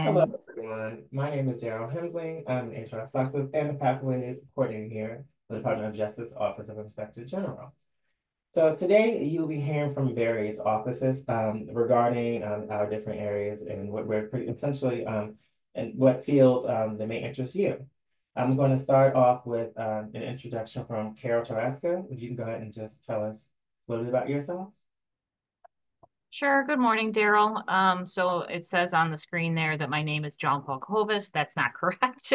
And Hello, everyone. My name is Daryl Hemsley. I'm an HR specialist and the Pathways Coordinator here for the Department of Justice Office of Inspector General. So today you'll be hearing from various offices um, regarding um, our different areas and what we're pretty essentially um, and what fields um, that may interest you. I'm going to start off with um, an introduction from Carol Taraszka. You can go ahead and just tell us a little bit about yourself. Sure. Good morning, Daryl. Um, so it says on the screen there that my name is John Paul Kovis. That's not correct.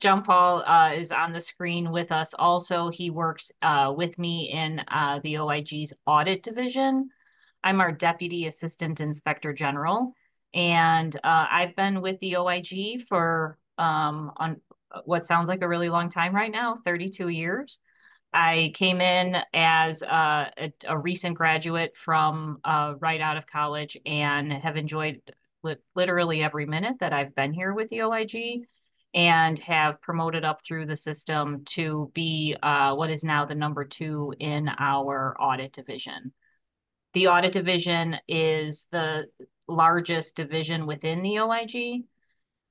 John Paul uh, is on the screen with us. Also, he works uh, with me in uh, the OIG's audit division. I'm our Deputy Assistant Inspector General, and uh, I've been with the OIG for um, on what sounds like a really long time right now, 32 years. I came in as a, a, a recent graduate from uh, right out of college and have enjoyed li literally every minute that I've been here with the OIG and have promoted up through the system to be uh, what is now the number two in our audit division. The audit division is the largest division within the OIG.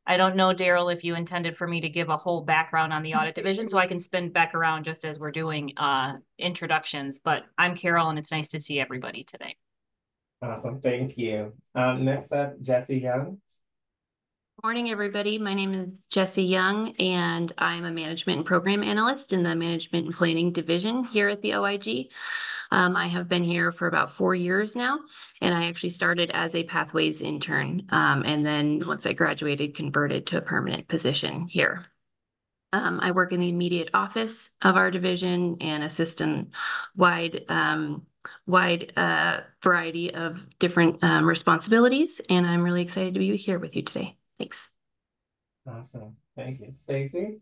I don't know, Daryl, if you intended for me to give a whole background on the audit division, so I can spin back around just as we're doing uh, introductions. But I'm Carol, and it's nice to see everybody today. Awesome, thank you. Um, next up, Jesse Young. Morning, everybody. My name is Jesse Young, and I'm a management and program analyst in the management and planning division here at the OIG. Um, I have been here for about four years now, and I actually started as a Pathways intern. Um, and then once I graduated, converted to a permanent position here. Um, I work in the immediate office of our division and assistant wide um, wide uh, variety of different um, responsibilities, and I'm really excited to be here with you today. Thanks. Awesome. Thank you. Stacy?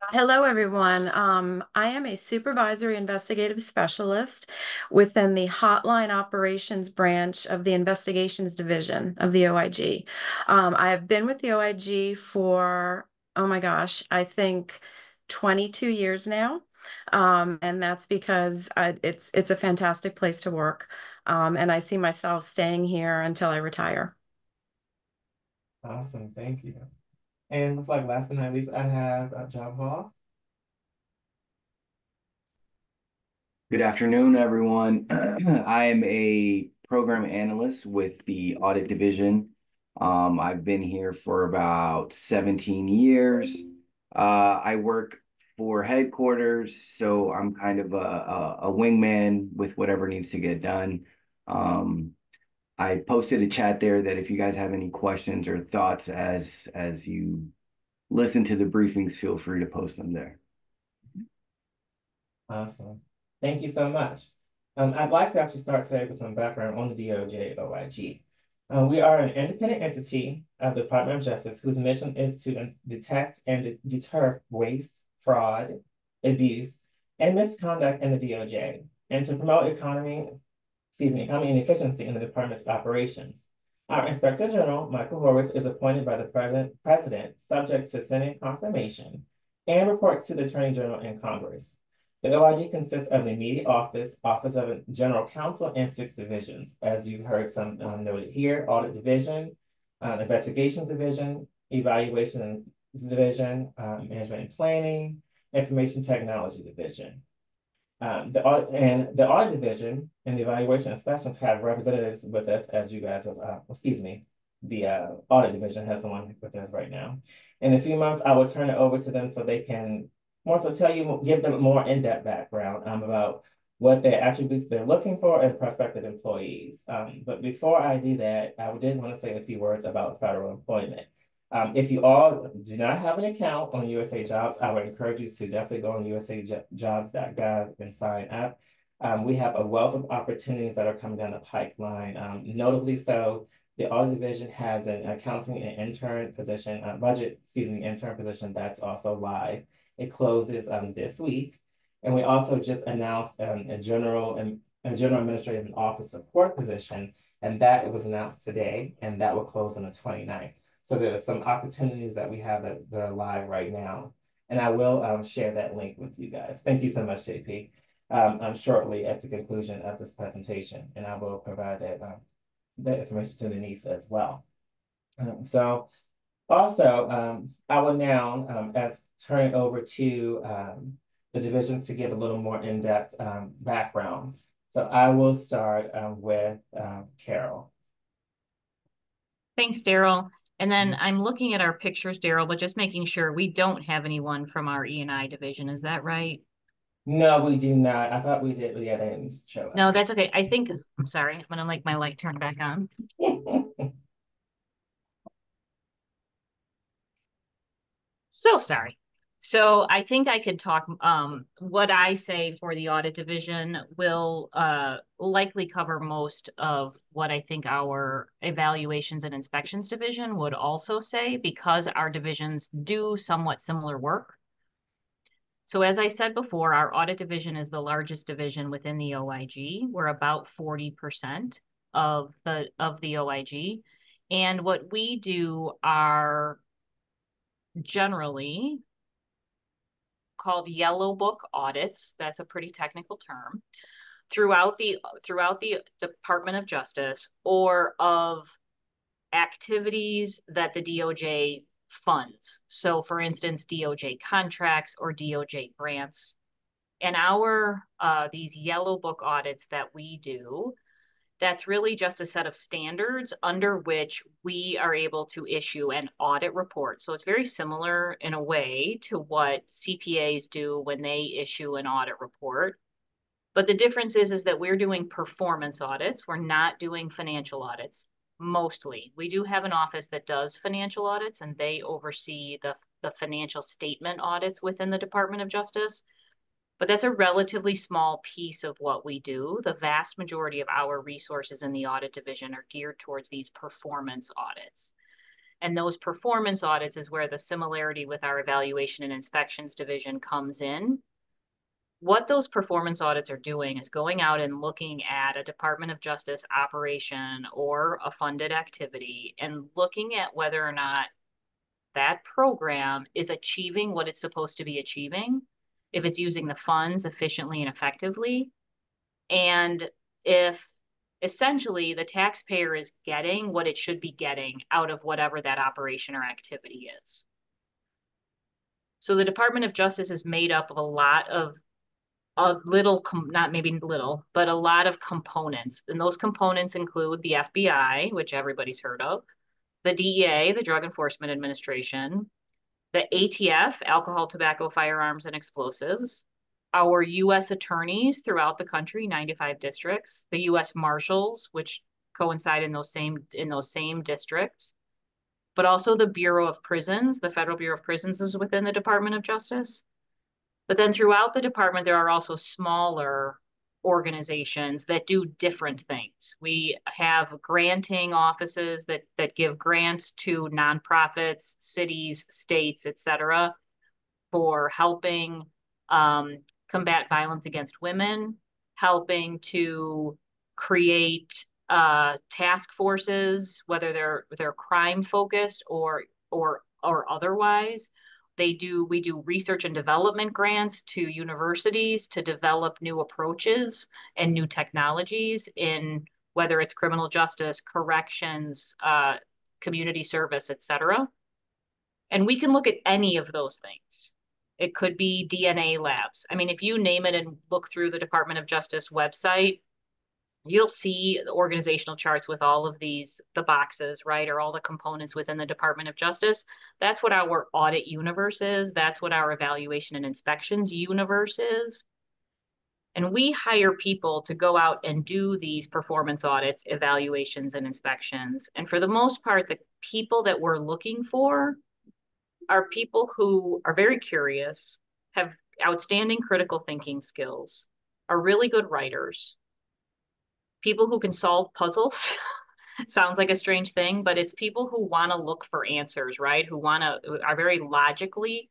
Hello, everyone. Um, I am a supervisory investigative specialist within the Hotline Operations branch of the Investigations Division of the OIG. Um, I have been with the OIG for, oh my gosh, I think 22 years now. Um, and that's because I, it's it's a fantastic place to work. Um, and I see myself staying here until I retire. Awesome, thank you. And it's like last but not least, I have uh, John Paul. Good afternoon, everyone. I am a program analyst with the audit division. Um, I've been here for about 17 years. Uh, I work for headquarters, so I'm kind of a, a, a wingman with whatever needs to get done. Um, I posted a chat there that if you guys have any questions or thoughts as as you listen to the briefings, feel free to post them there. Awesome. Thank you so much. Um, I'd like to actually start today with some background on the DOJ OIG. Uh, we are an independent entity of the Department of Justice whose mission is to detect and deter waste, fraud, abuse, and misconduct in the DOJ, and to promote economy excuse me, economy inefficiency in the department's operations. Our Inspector General, Michael Horowitz, is appointed by the president, subject to Senate confirmation and reports to the Attorney General and Congress. The OIG consists of the immediate office, Office of General Counsel, and six divisions. As you heard some um, noted here, Audit Division, uh, Investigations Division, Evaluation Division, um, Management and Planning, Information Technology Division. Um, the audit and the audit division and the evaluation inspections have representatives with us, as you guys have, uh, excuse me, the uh, audit division has someone with us right now. In a few months, I will turn it over to them so they can more so tell you, give them more in-depth background um, about what their attributes they're looking for in prospective employees. Um, but before I do that, I did want to say a few words about federal employment. Um, if you all do not have an account on USA Jobs, I would encourage you to definitely go on usajobs.gov and sign up. Um, we have a wealth of opportunities that are coming down the pipeline. Um, notably so, the audit division has an accounting and intern position, uh, budget, excuse me, intern position that's also live. It closes um, this week. And we also just announced um, a general and a general administrative and office support position, and that was announced today, and that will close on the 29th. So there are some opportunities that we have that, that are live right now. And I will um, share that link with you guys. Thank you so much, JP. Um, um, shortly at the conclusion of this presentation, and I will provide that, um, that information to Denise as well. Um, so also, um, I will now, um, as turn it over to, um, the divisions to give a little more in-depth, um, background. So I will start, with, Carol. Thanks, Daryl. And then mm-hmm. I'm looking at our pictures, Daryl, but just making sure we don't have anyone from our E and I division. Is that right? No, we do not. I thought we did, but yeah, they didn't show up. No, that's okay. I think, I'm sorry, I'm gonna like my light turned back on. So sorry. So I think I could talk, um, what I say for the audit division will, uh, likely cover most of what I think our evaluations and inspections division would also say because our divisions do somewhat similar work. So as I said before, our audit division is the largest division within the OIG. We're about forty percent of the, of the OIG. And what we do are generally called yellow book audits. That's a pretty technical term throughout the throughout the Department of Justice or of activities that the DOJ funds. So for instance, DOJ contracts or DOJ grants. And our uh, these yellow book audits that we do that's really just a set of standards under which we are able to issue an audit report. So it's very similar in a way to what CPAs do when they issue an audit report. But the difference is, is that we're doing performance audits. We're not doing financial audits mostly. We do have an office that does financial audits and they oversee the, the financial statement audits within the Department of Justice but that's a relatively small piece of what we do. The vast majority of our resources in the audit division are geared towards these performance audits. And those performance audits is where the similarity with our evaluation and inspections division comes in. What those performance audits are doing is going out and looking at a Department of Justice operation or a funded activity and looking at whether or not that program is achieving what it's supposed to be achieving if it's using the funds efficiently and effectively, and if essentially the taxpayer is getting what it should be getting out of whatever that operation or activity is. So the Department of Justice is made up of a lot of a little, not maybe little, but a lot of components. And those components include the FBI, which everybody's heard of, the DEA, the Drug Enforcement Administration, the ATF, alcohol, tobacco, firearms, and explosives, our U.S. attorneys throughout the country, 95 districts, the U.S. marshals, which coincide in those same in those same districts, but also the Bureau of Prisons. The Federal Bureau of Prisons is within the Department of Justice. But then throughout the department, there are also smaller organizations that do different things. We have granting offices that that give grants to nonprofits, cities, states, etc., for helping um, combat violence against women, helping to create uh, task forces, whether they're they're crime focused or or or otherwise, they do, we do research and development grants to universities to develop new approaches and new technologies in whether it's criminal justice, corrections, uh, community service, et cetera. And we can look at any of those things. It could be DNA labs. I mean, if you name it and look through the Department of Justice website, you'll see the organizational charts with all of these, the boxes, right, or all the components within the Department of Justice. That's what our audit universe is. That's what our evaluation and inspections universe is. And we hire people to go out and do these performance audits, evaluations, and inspections. And for the most part, the people that we're looking for are people who are very curious, have outstanding critical thinking skills, are really good writers, people who can solve puzzles. Sounds like a strange thing, but it's people who want to look for answers, right? Who want to are very logically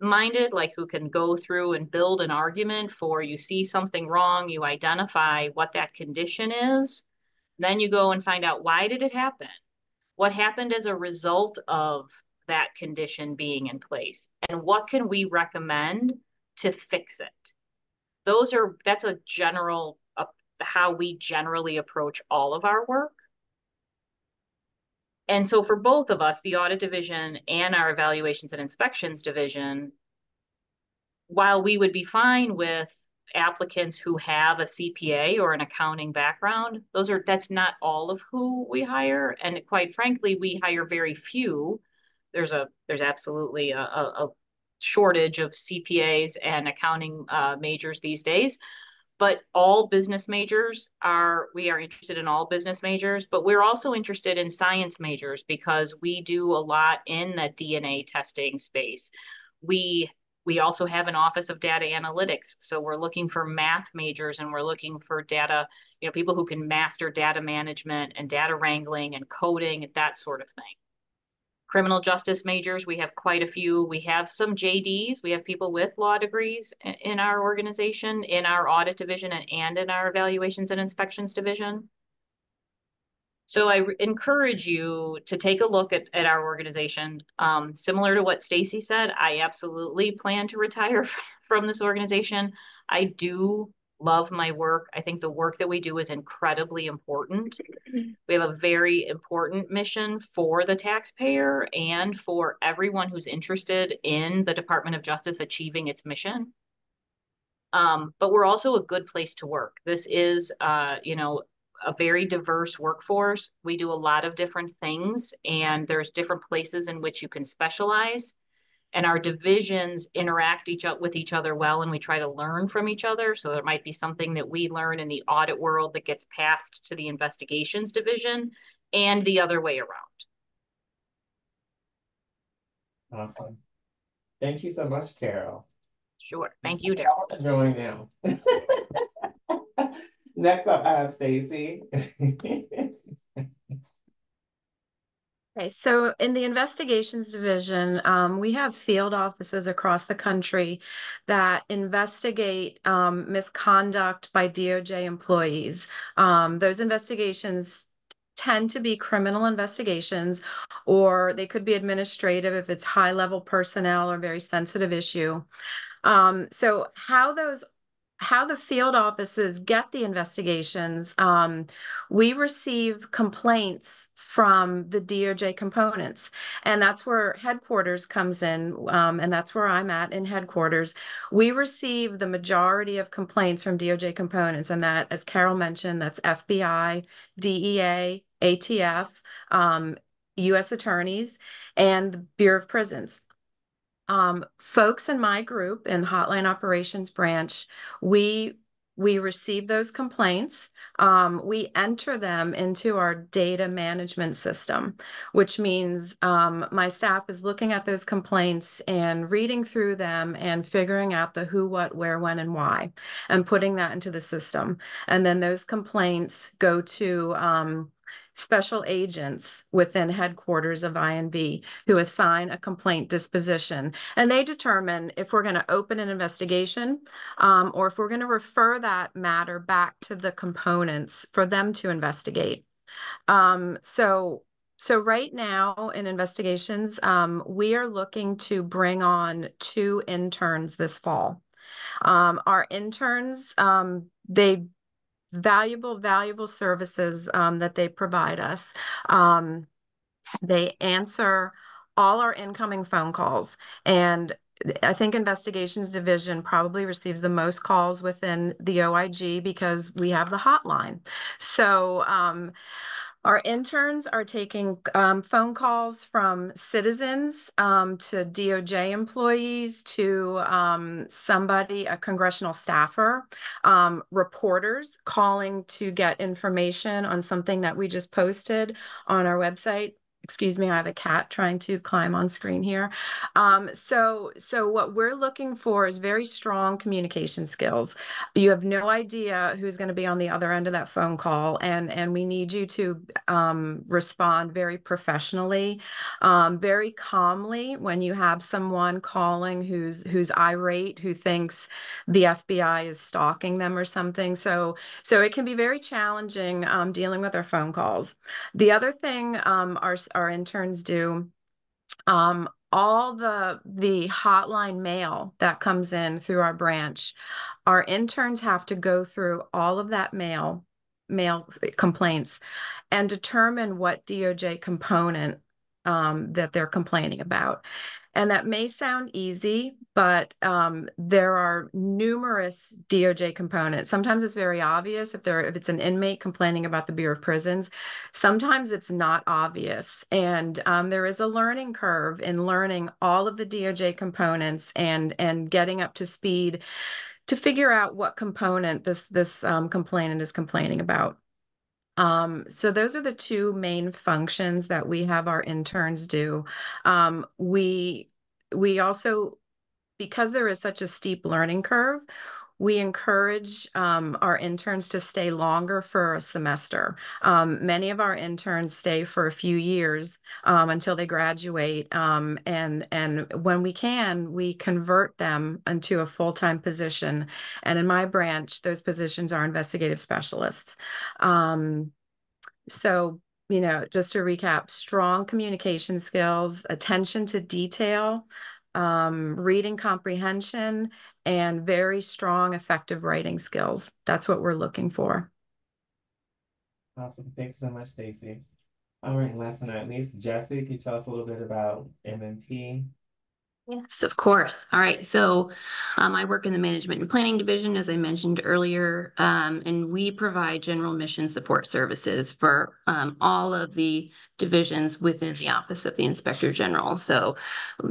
minded, like who can go through and build an argument for you see something wrong, you identify what that condition is, then you go and find out why did it happen? What happened as a result of that condition being in place? And what can we recommend to fix it? Those are that's a general how we generally approach all of our work. and so for both of us, the audit division and our evaluations and inspections division, while we would be fine with applicants who have a CPA or an accounting background, those are that's not all of who we hire. And quite frankly, we hire very few. There's a there's absolutely a, a, shortage of CPAs and accounting uh, majors these days. But all business majors are, we are interested in all business majors, but we're also interested in science majors because we do a lot in the DNA testing space. We we also have an office of data analytics. So we're looking for math majors and we're looking for data, you know, people who can master data management and data wrangling and coding and that sort of thing. Criminal justice majors, we have quite a few. We have some JDs. We have people with law degrees in our organization, in our audit division and in our evaluations and inspections division. So I encourage you to take a look at, at our organization. Um, similar to what Stacy said, I absolutely plan to retire from this organization. I do love my work. I think the work that we do is incredibly important. We have a very important mission for the taxpayer and for everyone who's interested in the Department of Justice achieving its mission. Um, but we're also a good place to work. This is, uh, you know, a very diverse workforce. We do a lot of different things, and there's different places in which you can specialize. And our divisions interact each with each other well, and we try to learn from each other. So there might be something that we learn in the audit world that gets passed to the investigations division, and the other way around. Awesome. Thank you so much, Carol. Sure. Thank you, Daryl. Enjoying now. Next up, I have Stacy. Okay, so in the investigations division, um, we have field offices across the country that investigate um, misconduct by DOJ employees. Um, those investigations tend to be criminal investigations, or they could be administrative if it's high level personnel or very sensitive issue. Um, so how those how the field offices get the investigations, um, we receive complaints from the DOJ components. And that's where headquarters comes in. Um, and that's where I'm at in headquarters. We receive the majority of complaints from DOJ components. And that, as Carol mentioned, that's FBI, DEA, ATF, um, U.S. attorneys, and the Bureau of Prisons um, folks in my group in Hotline Operations Branch, we we receive those complaints. Um, we enter them into our data management system, which means um, my staff is looking at those complaints and reading through them and figuring out the who, what, where, when, and why, and putting that into the system. And then those complaints go to um, special agents within headquarters of INV who assign a complaint disposition. And they determine if we're going to open an investigation um, or if we're going to refer that matter back to the components for them to investigate. Um, so so right now in investigations, um, we are looking to bring on two interns this fall. Um, our interns, um, they valuable, valuable services um, that they provide us. Um, they answer all our incoming phone calls and I think investigations division probably receives the most calls within the OIG because we have the hotline. So um, our interns are taking um, phone calls from citizens um, to DOJ employees to um, somebody, a congressional staffer, um, reporters calling to get information on something that we just posted on our website excuse me, I have a cat trying to climb on screen here. Um, so, so what we're looking for is very strong communication skills. You have no idea who's going to be on the other end of that phone call, and and we need you to um, respond very professionally, um, very calmly when you have someone calling who's who's irate, who thinks the FBI is stalking them or something. So, so it can be very challenging um, dealing with our phone calls. The other thing um, our interns do. Um, all the the hotline mail that comes in through our branch, our interns have to go through all of that mail mail complaints and determine what DOJ component um, that they're complaining about. And that may sound easy, but um, there are numerous DOJ components. Sometimes it's very obvious if there if it's an inmate complaining about the Bureau of Prisons. Sometimes it's not obvious, and um, there is a learning curve in learning all of the DOJ components and and getting up to speed to figure out what component this this um, complainant is complaining about. Um, so those are the two main functions that we have our interns do. Um, we we also, because there is such a steep learning curve, we encourage um, our interns to stay longer for a semester. Um, many of our interns stay for a few years um, until they graduate, um, and and when we can, we convert them into a full time position. And in my branch, those positions are investigative specialists. Um, so you know, just to recap, strong communication skills, attention to detail, um, reading comprehension, and very strong, effective writing skills. That's what we're looking for. Awesome. Thank you so much, Stacy. All right, last but not least, Jesse, can you tell us a little bit about MMP? Yes, of course. All right. So um, I work in the management and planning division, as I mentioned earlier, um, and we provide general mission support services for um, all of the divisions within the Office of the Inspector General. So,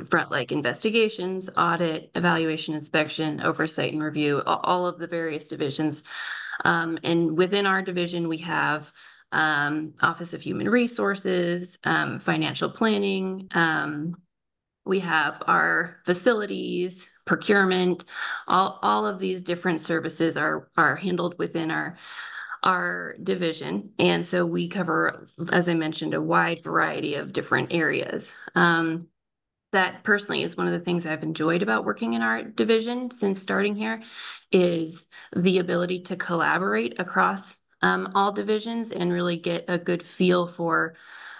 front like investigations, audit, evaluation, inspection, oversight, and review, all of the various divisions. Um, and within our division, we have um, Office of Human Resources, um, financial planning, we have our facilities, procurement, all, all of these different services are, are handled within our, our division. And so we cover, as I mentioned, a wide variety of different areas. Um, that personally is one of the things I've enjoyed about working in our division since starting here is the ability to collaborate across um, all divisions and really get a good feel for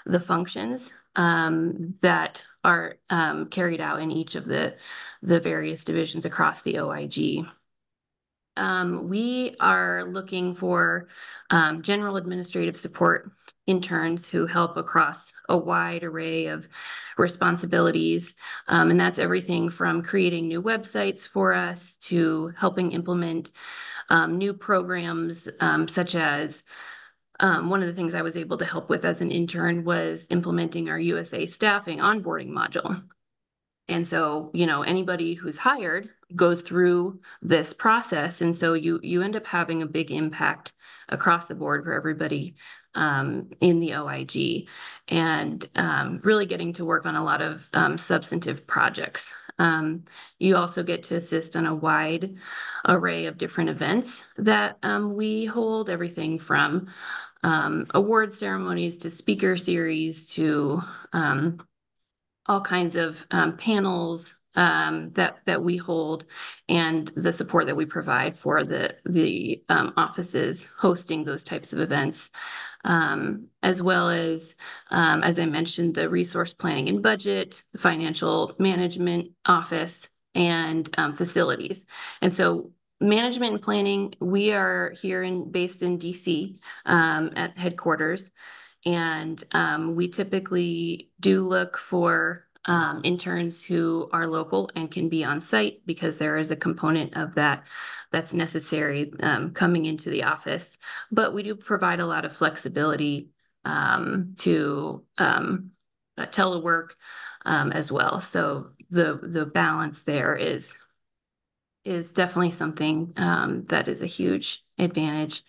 the functions um, that are um, carried out in each of the, the various divisions across the OIG. Um, we are looking for um, general administrative support interns who help across a wide array of responsibilities. Um, and that's everything from creating new websites for us to helping implement um, new programs um, such as um, one of the things I was able to help with as an intern was implementing our USA staffing onboarding module. And so, you know, anybody who's hired goes through this process. And so you you end up having a big impact across the board for everybody um, in the OIG and um, really getting to work on a lot of um, substantive projects. Um, you also get to assist on a wide array of different events that um, we hold, everything from um, award ceremonies to speaker series to um, all kinds of um, panels um, that that we hold and the support that we provide for the the um, offices hosting those types of events, um, as well as as I mentioned, the resource planning and budget, the financial management office, and um, facilities. And so management and planning, we are here in based in DC um, at headquarters, and um, we typically do look for um, interns who are local and can be on site because there is a component of that that's necessary um, coming into the office. But we do provide a lot of flexibility um, to um, uh, telework as well. So the the balance there is is definitely something um, that is a huge advantage.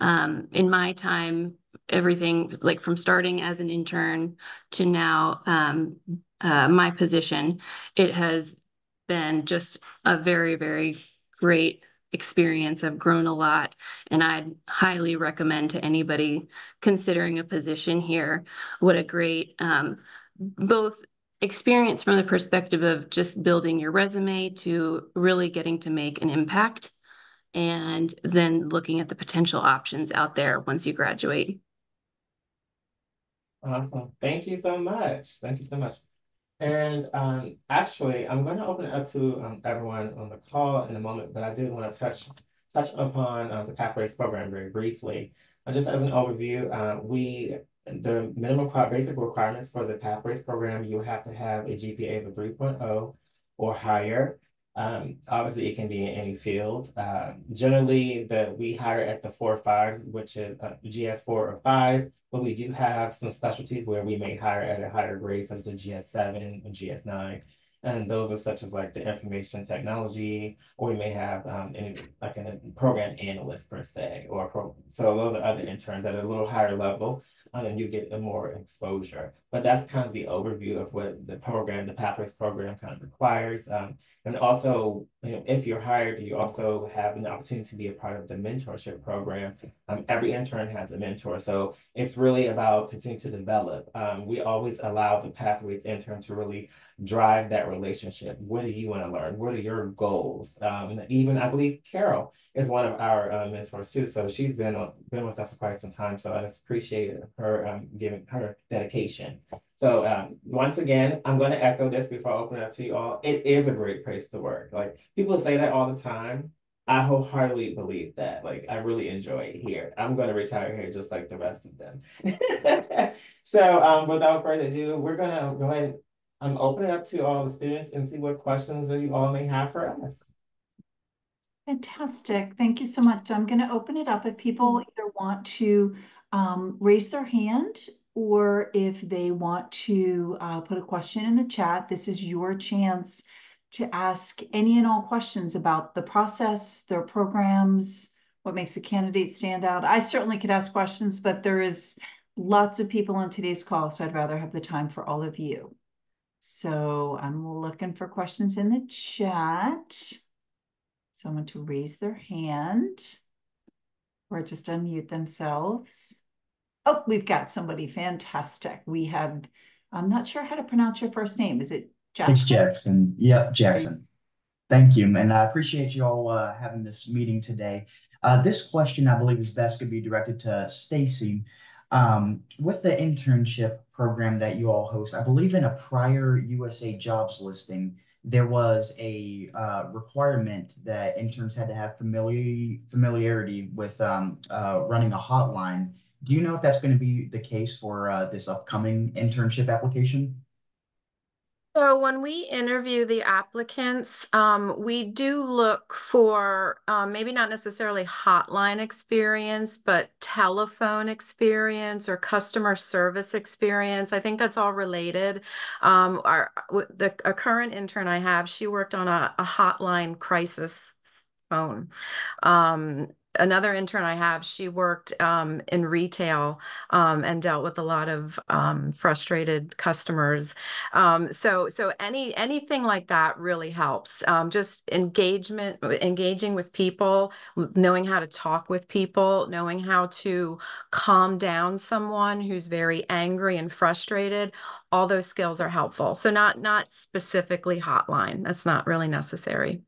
Um, in my time, everything like from starting as an intern to now um, uh, my position, it has been just a very, very great experience. I've grown a lot, and I'd highly recommend to anybody considering a position here what a great um, both experience from the perspective of just building your resume to really getting to make an impact and then looking at the potential options out there once you graduate. Awesome. Thank you so much. Thank you so much. And um, actually, I'm going to open it up to um, everyone on the call in a moment, but I did want to touch touch upon um, the Pathways program very briefly. Uh, just as an overview, uh, we the minimum basic requirements for the pathways program, you have to have a GPA of a 3.0 or higher. Um, obviously, it can be in any field. Uh, generally, the we hire at the four fives, which is uh, GS four or five, but we do have some specialties where we may hire at a higher grade, such as a GS seven or GS nine. And those are such as like the information technology, or we may have um, any, like a program analyst per se, or pro so those are other interns at a little higher level and you get more exposure. But that's kind of the overview of what the program, the Pathways program kind of requires. Um, and also, you know, if you're hired, you also have an opportunity to be a part of the mentorship program. Um, every intern has a mentor. So it's really about continuing to develop. Um, we always allow the Pathways intern to really drive that relationship. What do you want to learn? What are your goals? Um, and even I believe Carol is one of our uh, mentors too. So she's been, been with us for quite some time. So I just appreciate her um, giving her dedication. So um, once again, I'm going to echo this before I open it up to you all. It is a great place to work. Like people say that all the time. I wholeheartedly believe that. Like I really enjoy it here. I'm going to retire here just like the rest of them. so um, without further ado, we're going to go ahead and um, open it up to all the students and see what questions that you all may have for us. Fantastic. Thank you so much. I'm going to open it up if people either want to um, raise their hand or if they want to uh, put a question in the chat, this is your chance to ask any and all questions about the process, their programs, what makes a candidate stand out. I certainly could ask questions, but there is lots of people on today's call, so I'd rather have the time for all of you. So I'm looking for questions in the chat. Someone to raise their hand or just unmute themselves. Oh, we've got somebody fantastic. We have, I'm not sure how to pronounce your first name. Is it Jackson? It's Jackson. Yep, Jackson. Thank you, and I appreciate you all uh, having this meeting today. Uh, this question, I believe, is best could be directed to Stacy. Um, with the internship program that you all host, I believe in a prior USA Jobs listing, there was a uh, requirement that interns had to have familiar familiarity with um, uh, running a hotline do you know if that's going to be the case for uh, this upcoming internship application? So when we interview the applicants, um, we do look for um, maybe not necessarily hotline experience, but telephone experience or customer service experience. I think that's all related. Um, our the a current intern I have, she worked on a, a hotline crisis phone. Um, another intern I have, she worked um, in retail um, and dealt with a lot of um, frustrated customers. Um, so, so any anything like that really helps. Um, just engagement, engaging with people, knowing how to talk with people, knowing how to calm down someone who's very angry and frustrated. All those skills are helpful. So, not not specifically hotline. That's not really necessary.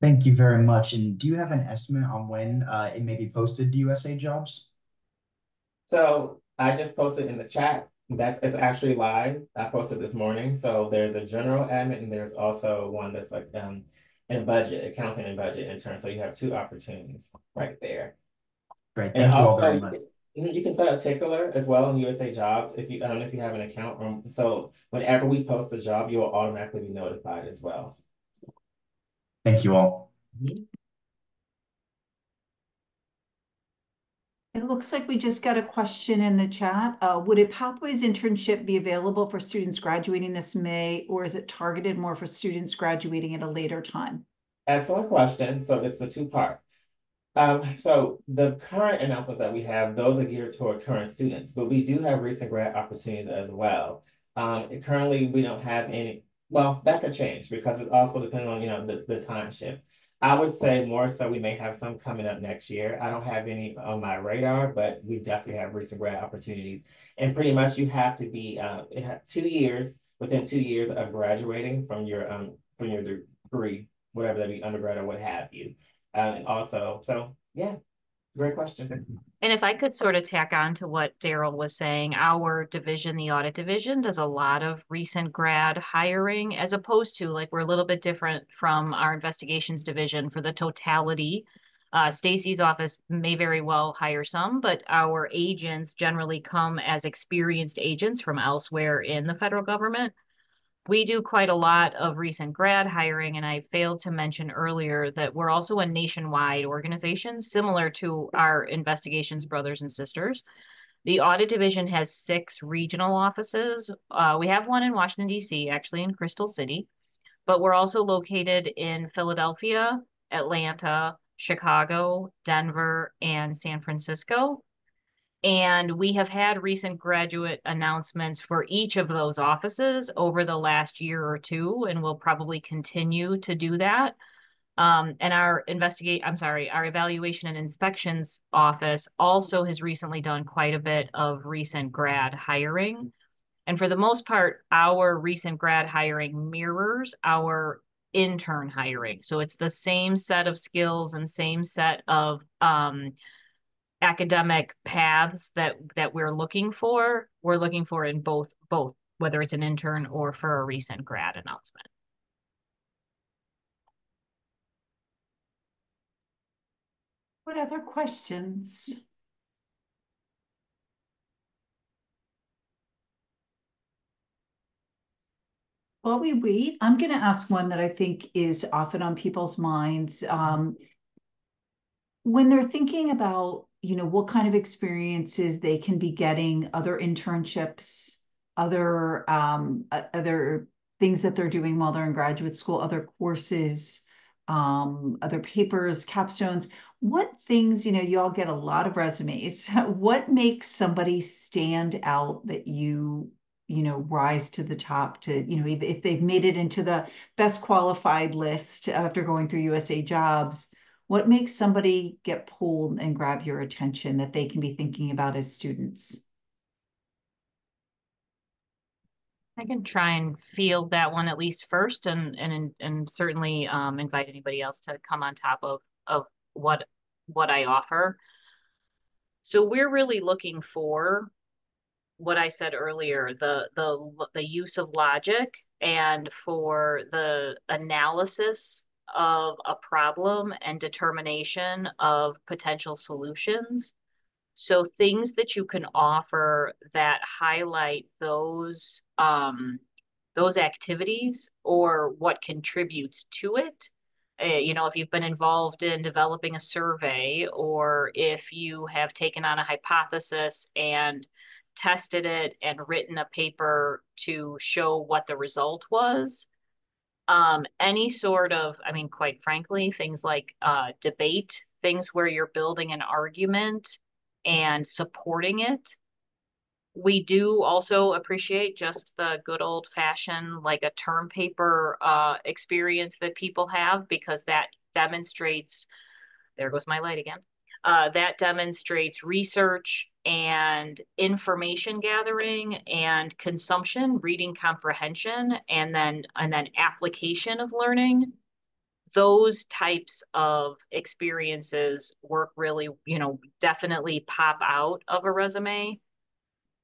Thank you very much. And do you have an estimate on when uh, it may be posted to USA Jobs? So I just posted in the chat. That's it's actually live. I posted this morning. So there's a general admin and there's also one that's like um in budget, accounting and budget intern. So you have two opportunities right there. Great. Thank and you also, very much. You can set a tickler as well in USA Jobs if you I don't know if you have an account. Um, so whenever we post a job, you will automatically be notified as well. Thank you all. It looks like we just got a question in the chat. Uh, would a Pathways internship be available for students graduating this May, or is it targeted more for students graduating at a later time? Excellent question. So it's a two part. Um, so the current announcements that we have, those are geared toward current students, but we do have recent grad opportunities as well. Um, currently, we don't have any well, that could change because it's also depending on, you know, the, the time shift. I would say more so we may have some coming up next year. I don't have any on my radar, but we definitely have recent grad opportunities. And pretty much you have to be uh, two years, within two years of graduating from your um from your degree, whatever that be, undergrad or what have you. Uh, and also, so yeah, Great question. And if I could sort of tack on to what Daryl was saying, our division, the audit division, does a lot of recent grad hiring as opposed to like we're a little bit different from our investigations division for the totality Uh, Stacy's office may very well hire some, but our agents generally come as experienced agents from elsewhere in the federal government. We do quite a lot of recent grad hiring, and I failed to mention earlier that we're also a nationwide organization similar to our investigations brothers and sisters. The audit division has six regional offices. Uh, we have one in Washington, D.C., actually in Crystal City, but we're also located in Philadelphia, Atlanta, Chicago, Denver, and San Francisco. And we have had recent graduate announcements for each of those offices over the last year or two, and we'll probably continue to do that. Um, and our investigate, I'm sorry, our evaluation and inspections office also has recently done quite a bit of recent grad hiring. And for the most part, our recent grad hiring mirrors our intern hiring. So it's the same set of skills and same set of um, academic paths that that we're looking for. We're looking for in both both, whether it's an intern or for a recent grad announcement. What other questions? While we wait, I'm going to ask one that I think is often on people's minds. Um, when they're thinking about, you know, what kind of experiences they can be getting, other internships, other um, other things that they're doing while they're in graduate school, other courses, um, other papers, capstones. What things, you know, you all get a lot of resumes. What makes somebody stand out that you you know, rise to the top to, you know, if, if they've made it into the best qualified list after going through USA Jobs, what makes somebody get pulled and grab your attention that they can be thinking about as students? I can try and field that one at least first, and and and certainly um, invite anybody else to come on top of of what what I offer. So we're really looking for what I said earlier, the the the use of logic and for the analysis of a problem and determination of potential solutions. So things that you can offer that highlight those um, those activities or what contributes to it. Uh, you know, if you've been involved in developing a survey or if you have taken on a hypothesis and tested it and written a paper to show what the result was. Um, any sort of, I mean, quite frankly, things like uh, debate, things where you're building an argument and supporting it. We do also appreciate just the good old fashioned, like a term paper uh, experience that people have because that demonstrates, there goes my light again, uh, that demonstrates research and information gathering and consumption, reading comprehension, and then and then application of learning. Those types of experiences work really, you know, definitely pop out of a resume.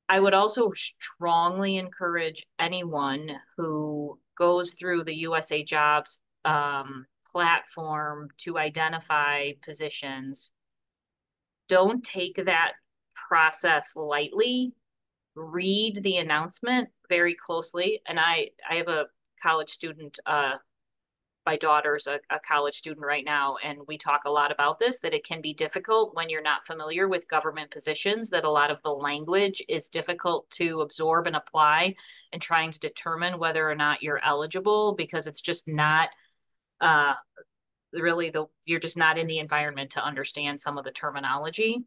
I would also strongly encourage anyone who goes through the USA Jobs um, platform to identify positions. Don't take that process lightly, read the announcement very closely. And I, I have a college student, uh, my daughter's a, a college student right now, and we talk a lot about this, that it can be difficult when you're not familiar with government positions, that a lot of the language is difficult to absorb and apply and trying to determine whether or not you're eligible because it's just not uh, really the, you're just not in the environment to understand some of the terminology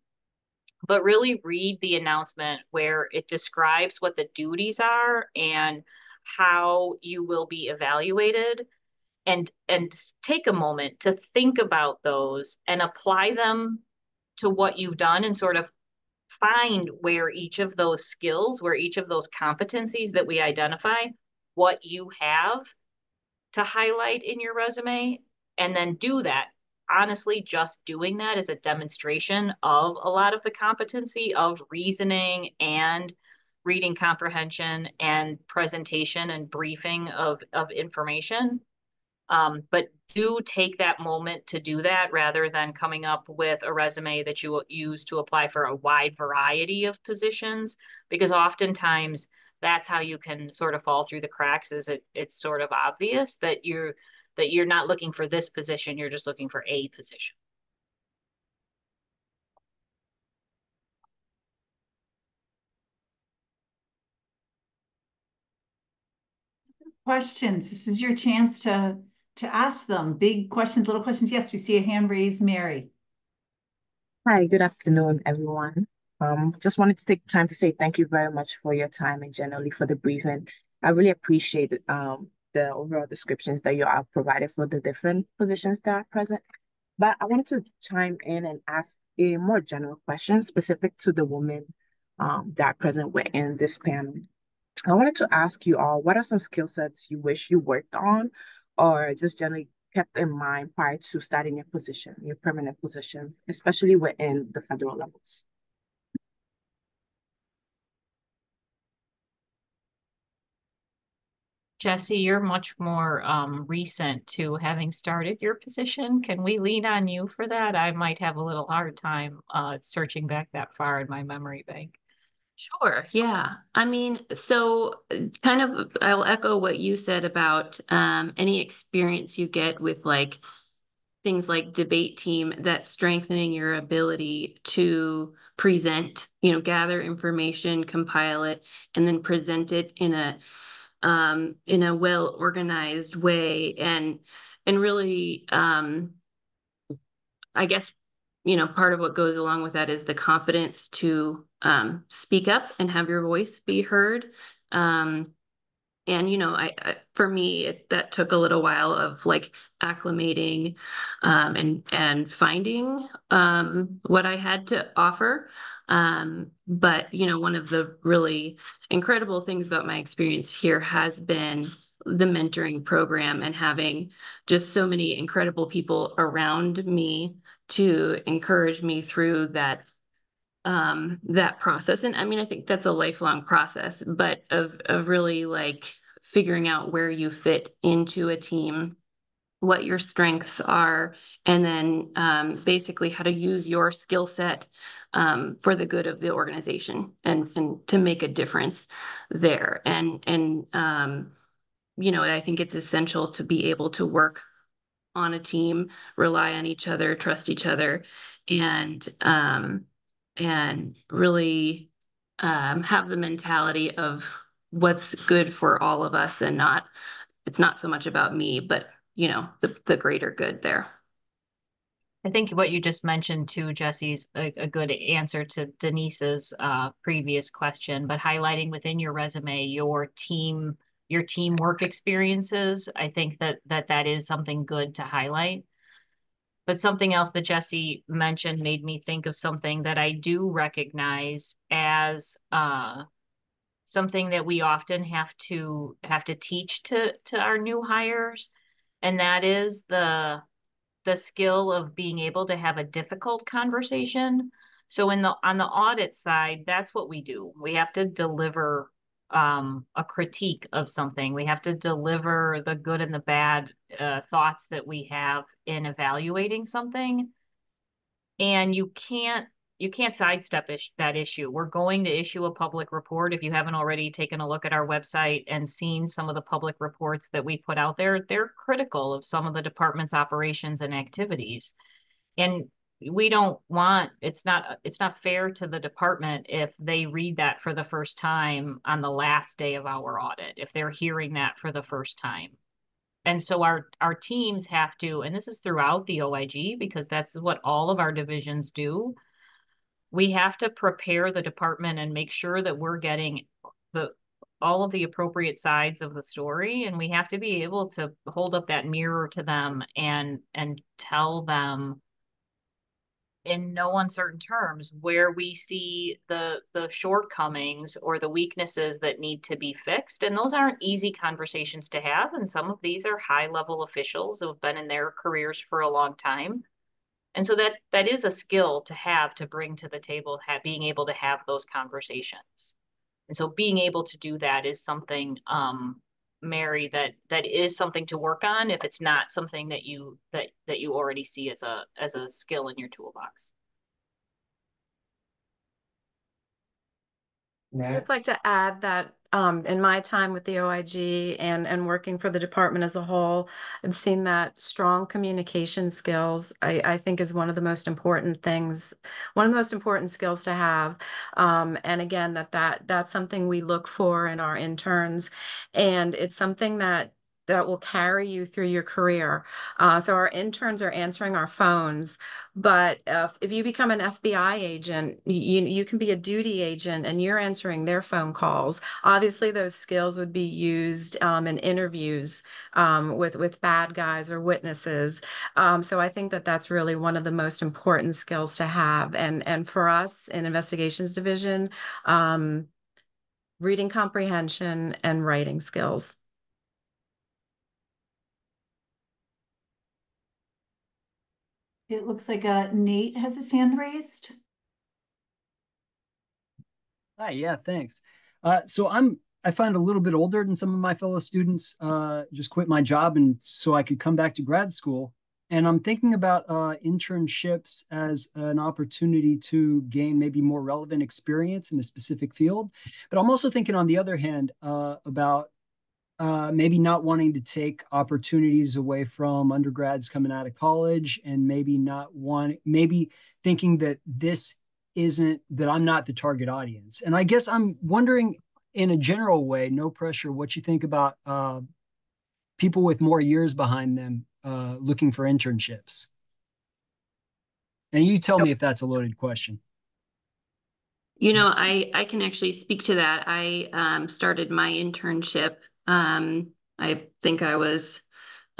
but really read the announcement where it describes what the duties are and how you will be evaluated. And and take a moment to think about those and apply them to what you've done and sort of find where each of those skills where each of those competencies that we identify what you have to highlight in your resume and then do that honestly, just doing that is a demonstration of a lot of the competency of reasoning and reading comprehension and presentation and briefing of, of information. Um, but do take that moment to do that rather than coming up with a resume that you will use to apply for a wide variety of positions, because oftentimes that's how you can sort of fall through the cracks is it it's sort of obvious that you're that you're not looking for this position, you're just looking for a position. Questions. This is your chance to to ask them. Big questions, little questions. Yes, we see a hand raised, Mary. Hi, good afternoon, everyone. Um, just wanted to take time to say thank you very much for your time and generally for the briefing. I really appreciate um, the overall descriptions that you have provided for the different positions that are present. But I wanted to chime in and ask a more general question specific to the women um, that are present within this panel. I wanted to ask you all, what are some skill sets you wish you worked on or just generally kept in mind prior to starting your position, your permanent position, especially within the federal levels? Jesse, you're much more um, recent to having started your position. Can we lean on you for that? I might have a little hard time uh, searching back that far in my memory bank. Sure. Yeah. I mean, so kind of, I'll echo what you said about um, any experience you get with like things like debate team that's strengthening your ability to present, you know, gather information, compile it, and then present it in a um, in a well organized way and and really um, I guess you know part of what goes along with that is the confidence to um, speak up and have your voice be heard. Um, and you know I, I for me it, that took a little while of like acclimating um, and and finding um, what I had to offer um, but you know one of the really incredible things about my experience here has been the mentoring program and having just so many incredible people around me to encourage me through that um, that process. And I mean, I think that's a lifelong process, but of of really like figuring out where you fit into a team, what your strengths are, and then um, basically how to use your skill set um, for the good of the organization and and to make a difference there. And and um, you know, I think it's essential to be able to work on a team, rely on each other, trust each other, and um, and really um, have the mentality of what's good for all of us and not it's not so much about me but you know the, the greater good there. I think what you just mentioned too jesse's a, a good answer to denise's uh, previous question but highlighting within your resume your team your teamwork experiences i think that that that is something good to highlight. But something else that Jesse mentioned made me think of something that I do recognize as uh, something that we often have to have to teach to to our new hires, and that is the the skill of being able to have a difficult conversation. So in the on the audit side, that's what we do. We have to deliver um, a critique of something. We have to deliver the good and the bad uh, thoughts that we have in evaluating something. And you can't you can't sidestep that issue. We're going to issue a public report. If you haven't already taken a look at our website and seen some of the public reports that we put out there, they're critical of some of the department's operations and activities. And we don't want it's not it's not fair to the department if they read that for the first time on the last day of our audit if they're hearing that for the first time and so our our teams have to and this is throughout the OIG because that's what all of our divisions do we have to prepare the department and make sure that we're getting the all of the appropriate sides of the story. And we have to be able to hold up that mirror to them and and tell them in no uncertain terms where we see the the shortcomings or the weaknesses that need to be fixed. And those aren't easy conversations to have. And some of these are high level officials who have been in their careers for a long time and so that that is a skill to have to bring to the table have, being able to have those conversations and so being able to do that is something um, Mary, that that is something to work on if it's not something that you that that you already see as a as a skill in your toolbox. I'd just like to add that um, in my time with the OIG and, and working for the department as a whole, I've seen that strong communication skills, I, I think is one of the most important things, one of the most important skills to have. Um, and again, that, that that's something we look for in our interns. And it's something that that will carry you through your career. Uh, so our interns are answering our phones, but if, you become an FBI agent, you, you can be a duty agent and you're answering their phone calls. Obviously, those skills would be used um, in interviews um, with, with bad guys or witnesses. Um, so I think that that's really one of the most important skills to have. And, and for us in investigations division, um, reading comprehension and writing skills. It looks like uh, Nate has his hand raised. Hi, yeah, thanks. Uh, so I'm I find a little bit older than some of my fellow students. Uh, just quit my job and so I could come back to grad school. And I'm thinking about uh, internships as an opportunity to gain maybe more relevant experience in a specific field. But I'm also thinking, on the other hand, uh, about uh, maybe not wanting to take opportunities away from undergrads coming out of college and maybe not want maybe thinking that this isn't that I'm not the target audience. And I guess I'm wondering in a general way, no pressure, what you think about uh, people with more years behind them uh, looking for internships. And you tell me if that's a loaded question. You know, I I can actually speak to that. I um, started my internship um, I think I was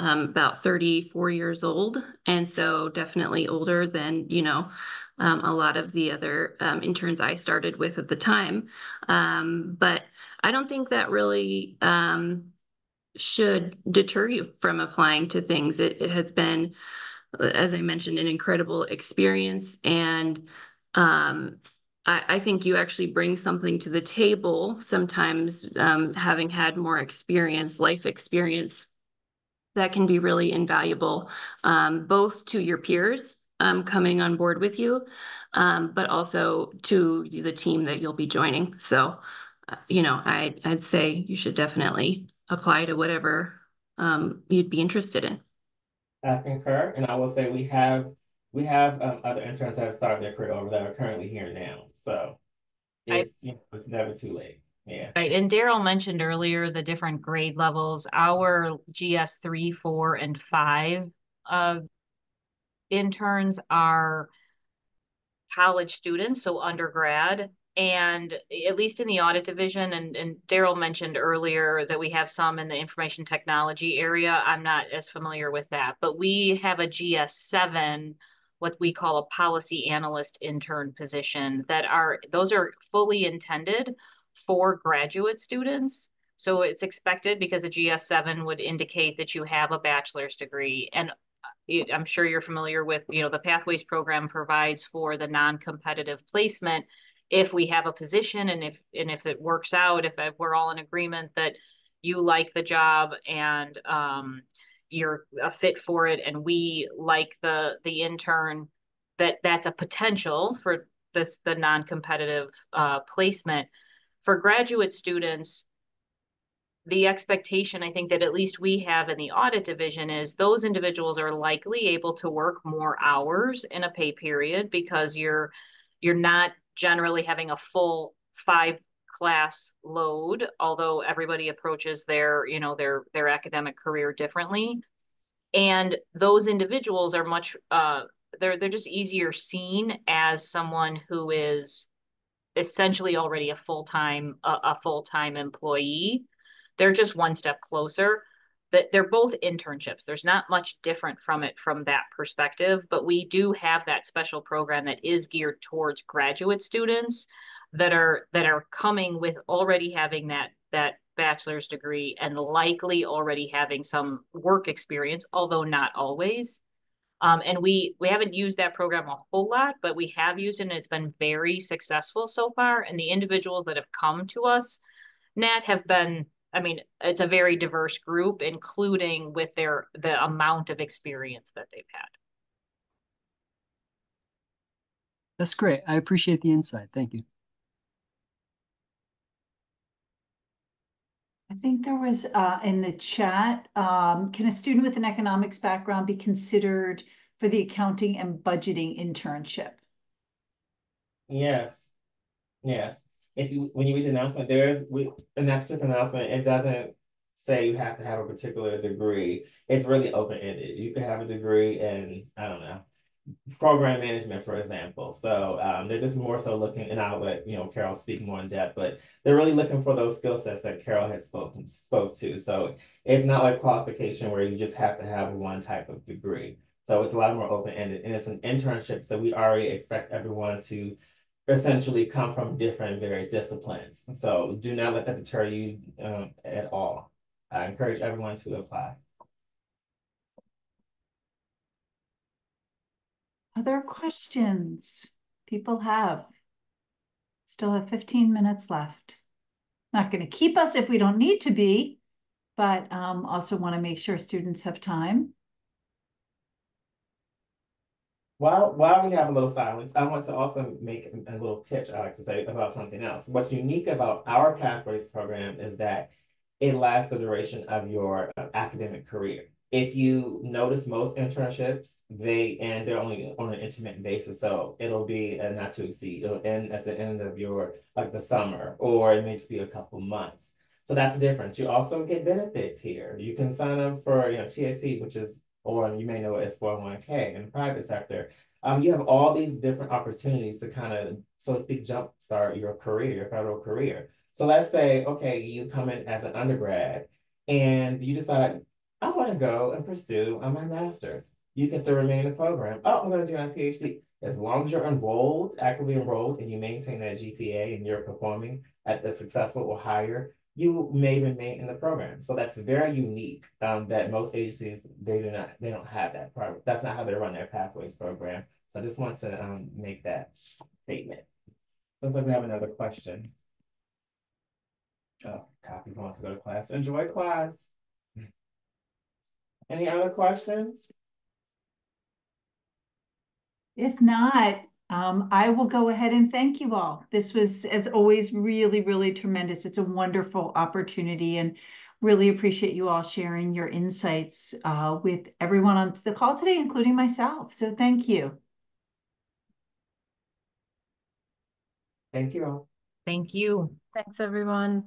um, about 34 years old. And so definitely older than, you know, um, a lot of the other um, interns I started with at the time. Um, but I don't think that really um, should deter you from applying to things. It, it has been, as I mentioned, an incredible experience. And um, I, I think you actually bring something to the table sometimes, um, having had more experience, life experience, that can be really invaluable, um, both to your peers um, coming on board with you, um, but also to the team that you'll be joining. So, uh, you know, I, I'd say you should definitely apply to whatever um, you'd be interested in. I concur, and I will say we have we have um, other interns that have started their career over that are currently here now. So it's, I, you know, it's never too late. Yeah. Right. And Daryl mentioned earlier the different grade levels. Our GS three, four, and five uh, interns are college students, so undergrad. And at least in the audit division, and, and Daryl mentioned earlier that we have some in the information technology area. I'm not as familiar with that, but we have a GS7 what we call a policy analyst intern position that are those are fully intended for graduate students. So it's expected because a GS7 would indicate that you have a bachelor's degree. And uh, I'm sure you're familiar with, you know, the Pathways program provides for the non-competitive placement if we have a position and if and if it works out, if we're all in agreement that you like the job and um, you're a fit for it and we like the the intern that that's a potential for this the non-competitive uh, placement. For graduate students the expectation i think that at least we have in the audit division is those individuals are likely able to work more hours in a pay period because you're you're not generally having a full five class load although everybody approaches their you know their their academic career differently. And those individuals are much uh, they're they're just easier seen as someone who is essentially already a full-time a, a full-time employee. They're just one step closer that they're both internships. There's not much different from it from that perspective but we do have that special program that is geared towards graduate students that are that are coming with already having that that bachelor's degree and likely already having some work experience although not always um, and we we haven't used that program a whole lot but we have used it and it's been very successful so far and the individuals that have come to us nat have been I mean, it's a very diverse group, including with their the amount of experience that they've had. That's great. I appreciate the insight. Thank you. I think there was uh, in the chat, um, can a student with an economics background be considered for the accounting and budgeting internship? Yes, yes. If you, when you read the announcement, there is, in that announcement, it doesn't say you have to have a particular degree. It's really open-ended. You could have a degree in, I don't know, program management, for example. So um, they're just more so looking, and I'll let you know Carol speak more in depth, but they're really looking for those skill sets that Carol has spoken spoke to. So it's not like qualification where you just have to have one type of degree. So it's a lot more open ended, and it's an internship. So we already expect everyone to essentially come from different various disciplines. So do not let that deter you um, at all. I encourage everyone to apply. Other questions people have? Still have 15 minutes left. Not going to keep us if we don't need to be, but um, also want to make sure students have time. While while we have a little silence, I want to also make a little pitch I like to say about something else. What's unique about our Pathways program is that it lasts the duration of your uh, academic career. If you notice most internships, they and they're only on an intermittent basis, so it'll be a not to exceed. It'll end at the end of your like the summer, or it may just be a couple months. So that's the difference. You also get benefits here. You can sign up for you know TSP, which is or you may know it as 401k in the private sector. Um, you have all these different opportunities to kind of, so to speak, jumpstart your career, your federal career. So let's say, okay, you come in as an undergrad and you decide, I want to go and pursue my master's. You can still remain in the program. Oh, I'm going to do my PhD. As long as you're enrolled, actively enrolled, and you maintain that GPA and you're performing at the successful or higher, you may remain in the program. So that's very unique. Um, that most agencies they do not they don't have that part. That's not how they run their pathways program. So I just want to um make that statement. Looks like we have another question. Oh, Kofi wants to go to class. Enjoy class. Any other questions? If not, um, I will go ahead and thank you all. This was, as always, really, really tremendous. It's a wonderful opportunity and really appreciate you all sharing your insights uh, with everyone on the call today, including myself. So thank you. Thank you all. Thank you. Thanks, everyone.